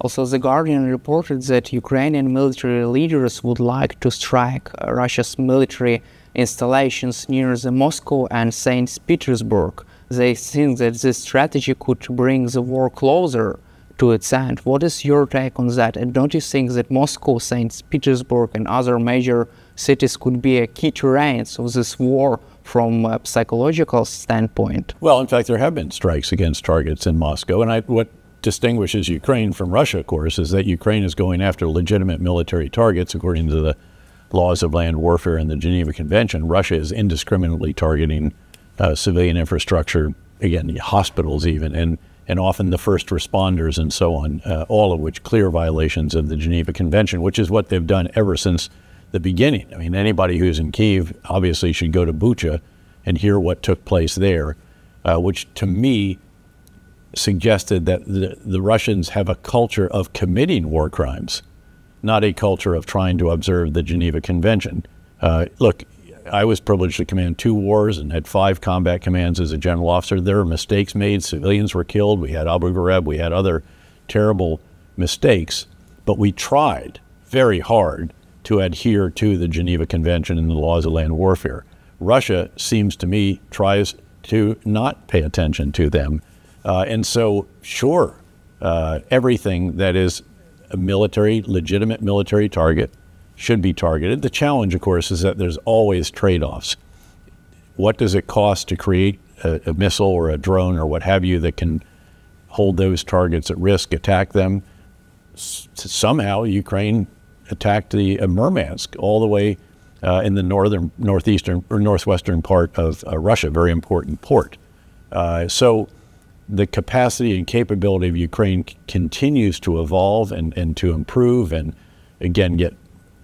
Also, The Guardian reported that Ukrainian military leaders would like to strike Russia's military installations near the Moscow and St. Petersburg. They think that this strategy could bring the war closer to its end. What is your take on that? And don't you think that Moscow, St. Petersburg, and other major cities could be a key terrains of this war from a psychological standpoint? Well, in fact, there have been strikes against targets in Moscow. And I, what distinguishes Ukraine from Russia, of course, is that Ukraine is going after legitimate military targets according to the laws of land warfare and the Geneva Convention. Russia is indiscriminately targeting uh, civilian infrastructure, again, hospitals even, and and often the first responders and so on, uh, all of which clear violations of the Geneva Convention, which is what they've done ever since the beginning. I mean, anybody who's in Kiev obviously should go to Bucha and hear what took place there, uh, which to me suggested that the, the Russians have a culture of committing war crimes, not a culture of trying to observe the Geneva Convention. Uh, look, I was privileged to command two wars and had five combat commands as a general officer. There were mistakes made. Civilians were killed. We had Abu Ghraib. We had other terrible mistakes. But we tried very hard to adhere to the Geneva Convention and the laws of land warfare. Russia seems to me tries to not pay attention to them. Uh, and so, sure, uh, everything that is a military, legitimate military target should be targeted. The challenge, of course, is that there's always trade offs. What does it cost to create a, a, missile or a drone or what have you that can hold those targets at risk, attack them? S- somehow, Ukraine attacked the uh, Murmansk all the way uh, in the northern, northeastern, or northwestern part of uh, Russia, very important port. Uh, so the capacity and capability of Ukraine continues to evolve and, and to improve and, again, get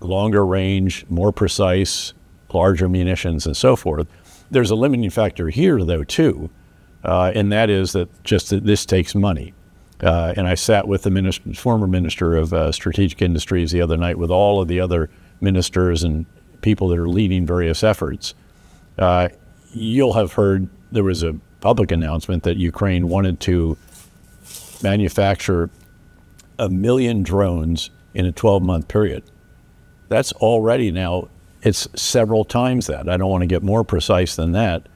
longer range, more precise, larger munitions, and so forth. There's a limiting factor here, though, too, uh, and that is that just that this takes money. Uh, and I sat with the minister, former minister of uh, strategic industries the other night with all of the other ministers and people that are leading various efforts. Uh, you'll have heard there was a public announcement that Ukraine wanted to manufacture a million drones in a 12 month period. That's already now, it's several times that. I don't want to get more precise than that.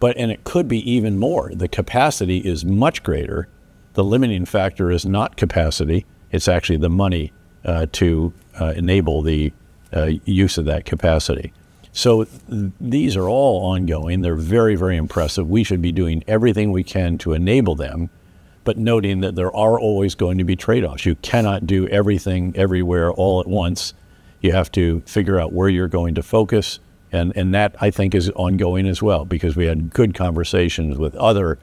But, and it could be even more. The capacity is much greater. The limiting factor is not capacity, it's actually the money uh, to uh, enable the uh, use of that capacity. So th- these are all ongoing. They're very, very impressive. We should be doing everything we can to enable them, but noting that there are always going to be trade offs. You cannot do everything everywhere all at once you have to figure out where you're going to focus. And, and that, I think, is ongoing as well because we had good conversations with other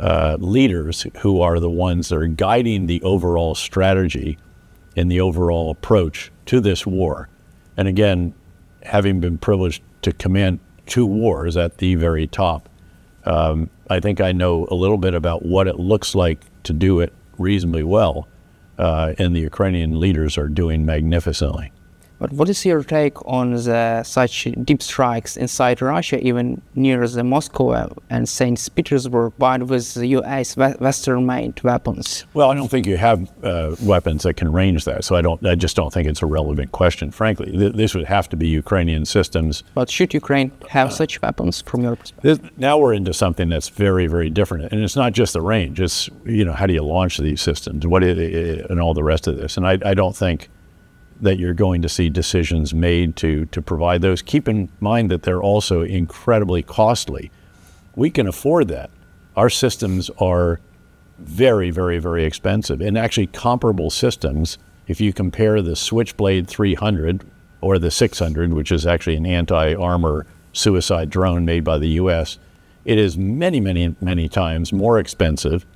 uh, leaders who are the ones that are guiding the overall strategy and the overall approach to this war. And again, having been privileged to command two wars at the very top, um, I think I know a little bit about what it looks like to do it reasonably well. Uh, and the Ukrainian leaders are doing magnificently. But what is your take on the, such deep strikes inside Russia, even near the Moscow and St. Petersburg, but with the U.S. Western-made weapons? Well, I don't think you have uh, weapons that can range that, so I don't. I just don't think it's a relevant question. Frankly, Th- this would have to be Ukrainian systems. But should Ukraine have such weapons, from your perspective? This, now we're into something that's very, very different, and it's not just the range. It's you know how do you launch these systems, what it, and all the rest of this. And I, I don't think that you're going to see decisions made to, to provide those. Keep in mind that they're also incredibly costly. We can afford that. Our systems are very, very, very expensive. And actually, comparable systems, if you compare the Switchblade 300 or the 600, which is actually an anti armor suicide drone made by the US, it is many, many, many times more expensive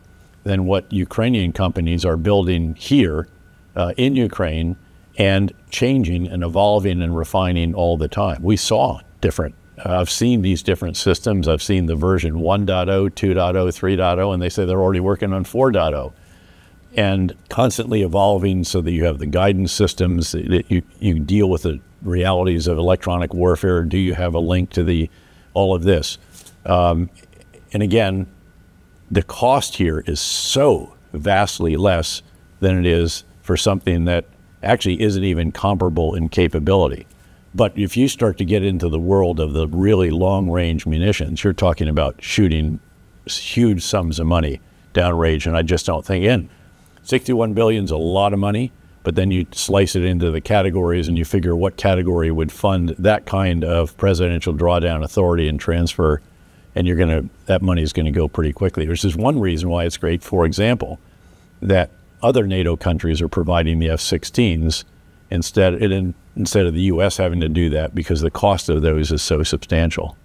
than what Ukrainian companies are building here uh, in Ukraine and changing and evolving and refining all the time. We saw different. Uh, I've seen these different systems. I've seen the version 1.0, 2.0, 3.0, and they say they're already working on 4.0 and constantly evolving so that you have the guidance systems that you, you deal with the realities of electronic warfare. Do you have a link to the all of this? Um, and again, the cost here is so vastly less than it is for something that actually isn't even comparable in capability. But if you start to get into the world of the really long range munitions, you're talking about shooting huge sums of money downrange. And I just don't think, in 61 billion is a lot of money, but then you slice it into the categories and you figure what category would fund that kind of presidential drawdown authority and transfer. And you're going to, that money is going to go pretty quickly, which is one reason why it's great, for example, that other NATO countries are providing the F 16s instead, instead of the U.S. having to do that because the cost of those is so substantial.